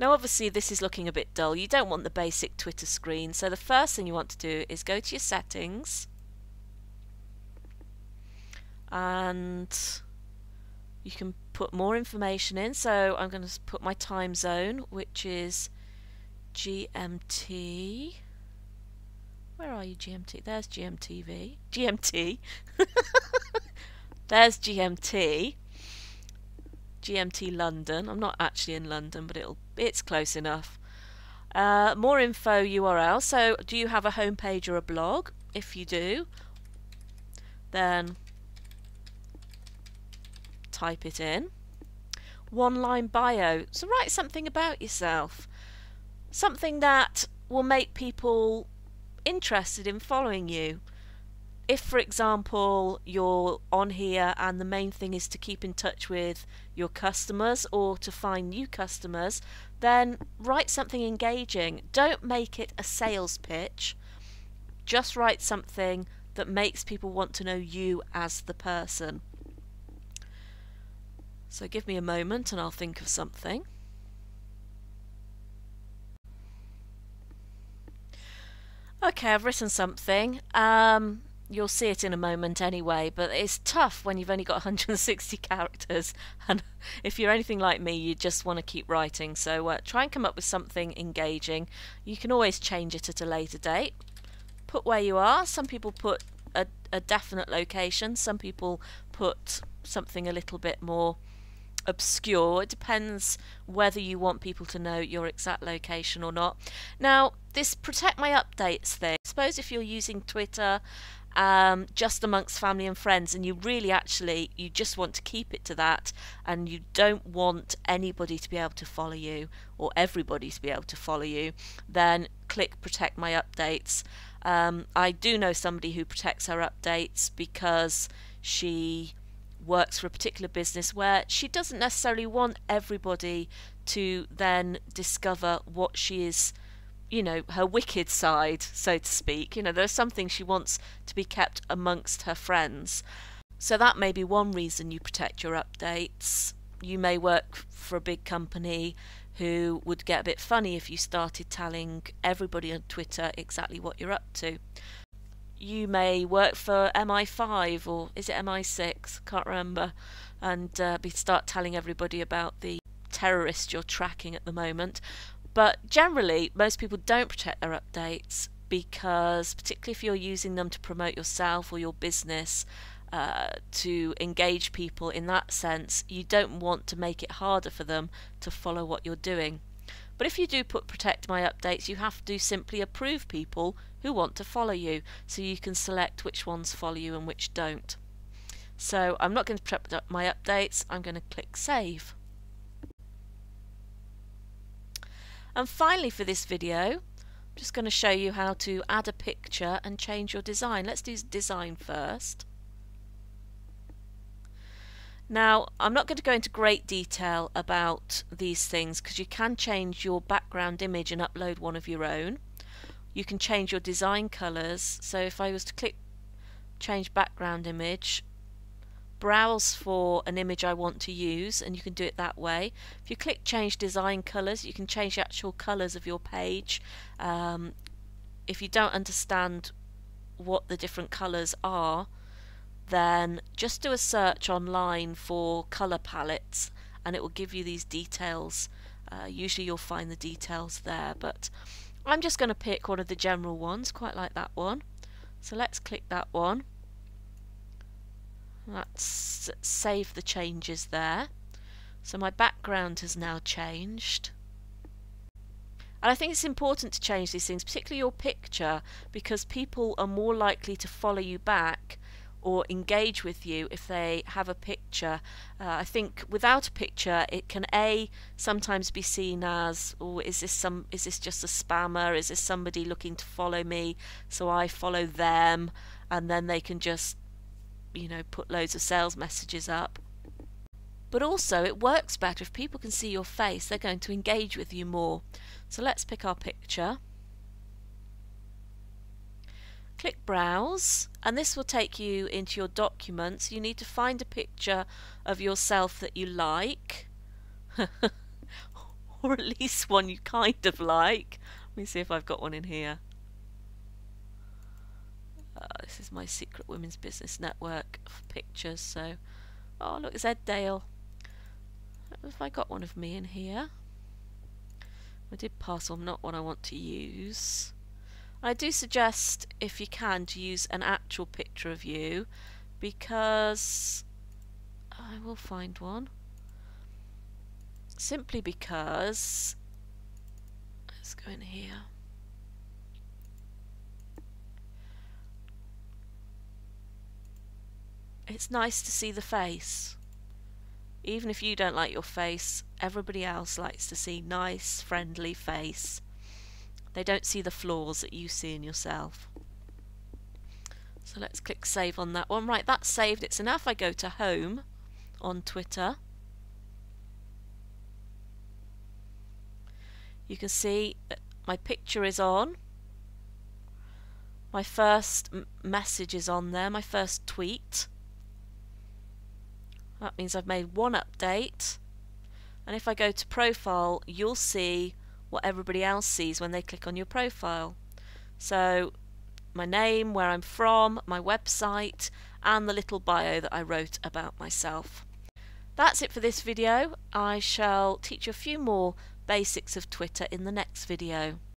Now obviously this is looking a bit dull. You don't want the basic Twitter screen. So the first thing you want to do is go to your settings and you can put more information in. So I'm going to put my time zone which is GMT. Where are you GMT? There's GMTV. GMT. There's GMT. GMT London. I'm not actually in London, but it'll it's close enough. Uh, more info URL. So, do you have a homepage or a blog? If you do, then type it in. One line bio. So, write something about yourself. Something that will make people interested in following you if, for example, you're on here and the main thing is to keep in touch with your customers or to find new customers, then write something engaging. Don't make it a sales pitch. Just write something that makes people want to know you as the person. So give me a moment and I'll think of something. Okay, I've written something. Um, you'll see it in a moment anyway, but it's tough when you've only got 160 characters. And if you're anything like me, you just want to keep writing. So uh, try and come up with something engaging. You can always change it at a later date. Put where you are. Some people put a, a definite location. Some people put something a little bit more obscure. It depends whether you want people to know your exact location or not. Now, this protect my updates thing. Suppose if you're using Twitter um, just amongst family and friends and you really actually you just want to keep it to that and you don't want anybody to be able to follow you or everybody to be able to follow you then click protect my updates. Um, I do know somebody who protects her updates because she works for a particular business where she doesn't necessarily want everybody to then discover what she is you know, her wicked side, so to speak. You know, there's some things she wants to be kept amongst her friends. So that may be one reason you protect your updates. You may work for a big company who would get a bit funny if you started telling everybody on Twitter exactly what you're up to. You may work for MI5 or is it MI6? Can't remember. And uh, start telling everybody about the terrorist you're tracking at the moment. But generally, most people don't protect their updates because, particularly if you're using them to promote yourself or your business, uh, to engage people in that sense, you don't want to make it harder for them to follow what you're doing. But if you do put protect my updates, you have to simply approve people who want to follow you, so you can select which ones follow you and which don't. So I'm not going to protect my updates, I'm going to click save. And finally for this video, I'm just going to show you how to add a picture and change your design. Let's do design first. Now, I'm not going to go into great detail about these things because you can change your background image and upload one of your own. You can change your design colours. So if I was to click change background image, browse for an image I want to use and you can do it that way. If you click change design colors you can change the actual colors of your page. Um, if you don't understand what the different colors are then just do a search online for color palettes and it will give you these details. Uh, usually you'll find the details there but I'm just going to pick one of the general ones quite like that one. So let's click that one Let's save the changes there. So my background has now changed. And I think it's important to change these things, particularly your picture, because people are more likely to follow you back or engage with you if they have a picture. Uh, I think without a picture, it can a sometimes be seen as, oh, is this some, is this just a spammer? Is this somebody looking to follow me, so I follow them, and then they can just you know, put loads of sales messages up. But also, it works better if people can see your face, they're going to engage with you more. So let's pick our picture. Click Browse, and this will take you into your documents. You need to find a picture of yourself that you like. or at least one you kind of like. Let me see if I've got one in here. Uh, this is my secret women's business network pictures. So, oh look, it's Ed Dale. Have I got one of me in here? I did parcel not what I want to use. I do suggest, if you can, to use an actual picture of you because I will find one. Simply because let's go in here. It's nice to see the face. Even if you don't like your face, everybody else likes to see nice, friendly face. They don't see the flaws that you see in yourself. So let's click save on that one. Right, that's saved. It's enough. I go to home on Twitter. You can see my picture is on. My first message is on there, my first tweet. That means I've made one update. And if I go to profile, you'll see what everybody else sees when they click on your profile. So my name, where I'm from, my website, and the little bio that I wrote about myself. That's it for this video. I shall teach you a few more basics of Twitter in the next video.